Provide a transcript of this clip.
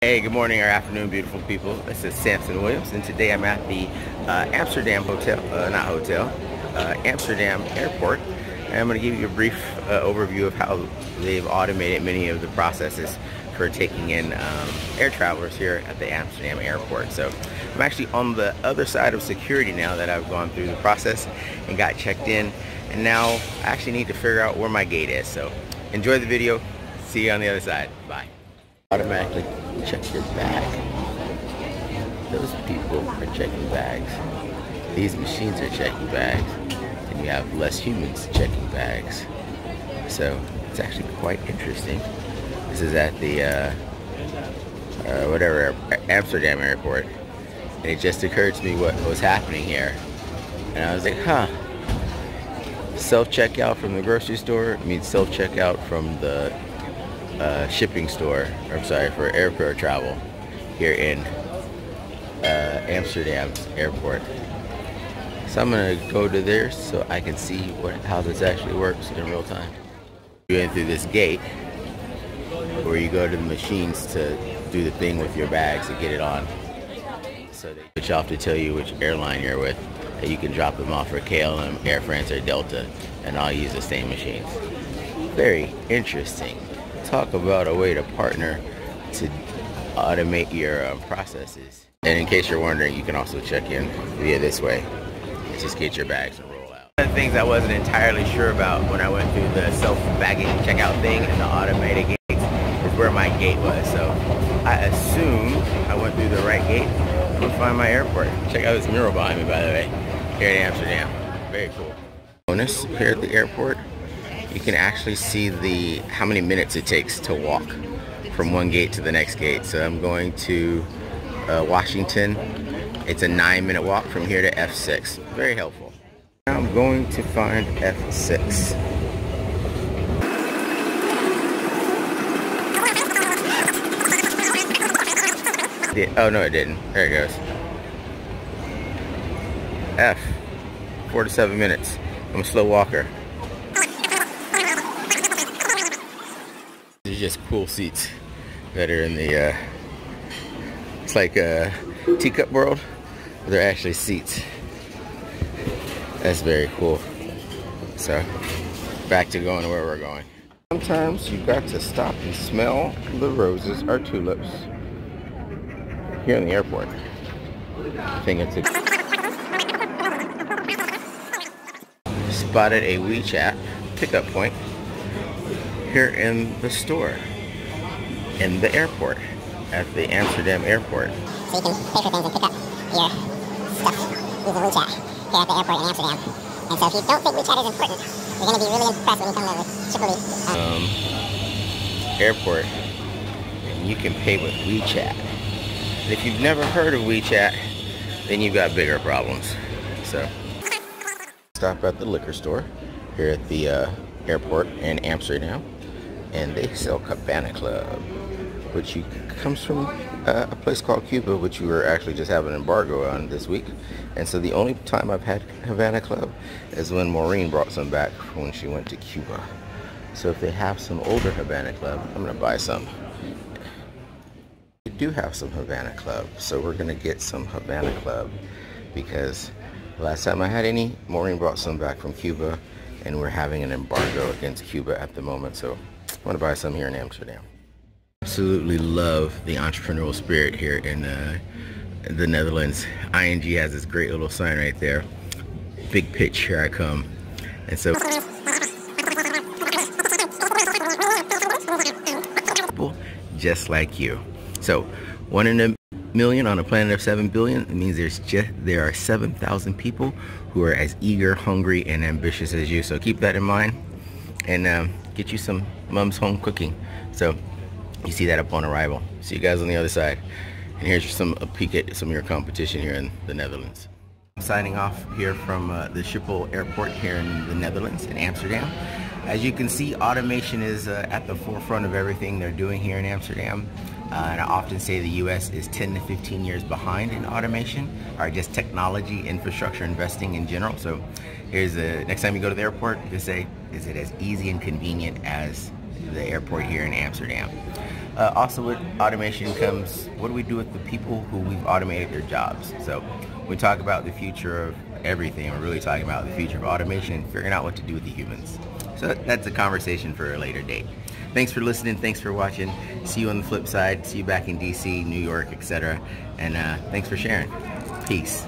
Hey, good morning or afternoon, beautiful people. This is Samson Williams, and today I'm at the uh, Amsterdam Hotel, uh, not hotel, uh, Amsterdam Airport. And I'm going to give you a brief uh, overview of how they've automated many of the processes for taking in um, air travelers here at the Amsterdam Airport. So I'm actually on the other side of security now that I've gone through the process and got checked in. And now I actually need to figure out where my gate is. So enjoy the video. See you on the other side. Bye automatically check your bag. Those people are checking bags. These machines are checking bags. And you have less humans checking bags. So it's actually quite interesting. This is at the, uh, uh, whatever, Amsterdam airport. And it just occurred to me what was happening here. And I was like, huh. Self-checkout from the grocery store means self-checkout from the uh, shipping store, I'm sorry, for airport travel here in uh, Amsterdam airport. So I'm gonna go to there so I can see what how this actually works in real time. You in through this gate where you go to the machines to do the thing with your bags and get it on. So they switch off to tell you which airline you're with. And you can drop them off for KLM, Air France, or Delta, and I'll use the same machines. Very interesting talk about a way to partner to automate your um, processes. And in case you're wondering, you can also check in via this way. Just get your bags and roll out. One of the things I wasn't entirely sure about when I went through the self-bagging checkout thing and the automated gates is where my gate was. So I assume I went through the right gate to find my airport. Check out this mural behind me, by the way, here in Amsterdam. Very cool. Bonus here at the airport you can actually see the how many minutes it takes to walk from one gate to the next gate. So I'm going to uh, Washington. It's a nine minute walk from here to F6. Very helpful. Now I'm going to find F6. Oh no it didn't. There it goes. F. Four to seven minutes. I'm a slow walker. Just cool seats that are in the, uh, it's like a teacup world. They're actually seats. That's very cool. So, back to going where we're going. Sometimes you got to stop and smell the roses or tulips here in the airport. I think it's a spotted a WeChat pickup point here in the store, in the airport, at the Amsterdam airport. So you can pay for things and pick up your stuff using WeChat here at the airport in Amsterdam. And so if you don't think WeChat is important, you're going to be really impressed when you come to Schiphol. Um, airport, and you can pay with WeChat. And if you've never heard of WeChat, then you've got bigger problems. So, stop at the liquor store here at the uh, airport in Amsterdam and they sell Havana Club, which you, comes from uh, a place called Cuba, which we were actually just having an embargo on this week. And so the only time I've had Havana Club is when Maureen brought some back when she went to Cuba. So if they have some older Havana Club, I'm gonna buy some. We do have some Havana Club, so we're gonna get some Havana Club because last time I had any, Maureen brought some back from Cuba and we're having an embargo against Cuba at the moment, so want to buy some here in Amsterdam. Absolutely love the entrepreneurial spirit here in uh, the Netherlands. ING has this great little sign right there. Big pitch, here I come. And so just like you. So one in a million on a planet of 7 billion it means there's just there are 7,000 people who are as eager, hungry, and ambitious as you. So keep that in mind and um, get you some mom's home cooking. So you see that upon arrival. See you guys on the other side. And here's some a peek at some of your competition here in the Netherlands. I'm signing off here from uh, the Schiphol airport here in the Netherlands, in Amsterdam. As you can see, automation is uh, at the forefront of everything they're doing here in Amsterdam. Uh, and I often say the U.S. is 10 to 15 years behind in automation, or just technology, infrastructure, investing in general. So here's the next time you go to the airport, just say, is it as easy and convenient as the airport here in Amsterdam? Uh, also with automation comes, what do we do with the people who we've automated their jobs? So we talk about the future of everything. We're really talking about the future of automation figuring out what to do with the humans. So that's a conversation for a later date. Thanks for listening. Thanks for watching. See you on the flip side. See you back in DC, New York, etc. And uh, thanks for sharing. Peace.